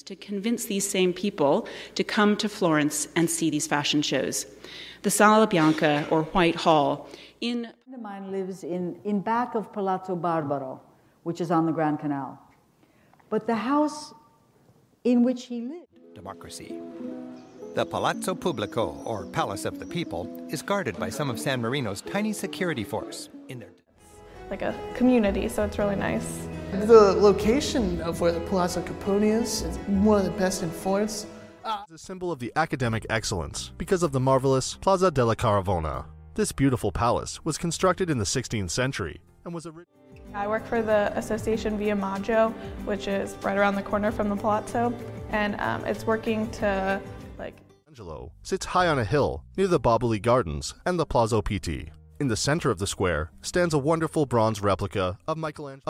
to convince these same people to come to Florence and see these fashion shows. The Sala Bianca, or White Hall, in A friend of mine lives in, in back of Palazzo Barbaro, which is on the Grand Canal. But the house in which he lived, democracy. The Palazzo Pubblico, or Palace of the People, is guarded by some of San Marino's tiny security force. In their like a community, so it's really nice. The location of where the Palazzo Capponi is is one of the best in Florence. is a symbol of the academic excellence because of the marvelous Palazzo della Carovana. This beautiful palace was constructed in the 16th century and was originally I work for the Association Via Maggio, which is right around the corner from the Palazzo, and um, it's working to like Angelo sits high on a hill near the Boboli Gardens and the Palazzo Pitti. In the center of the square stands a wonderful bronze replica of Michelangelo.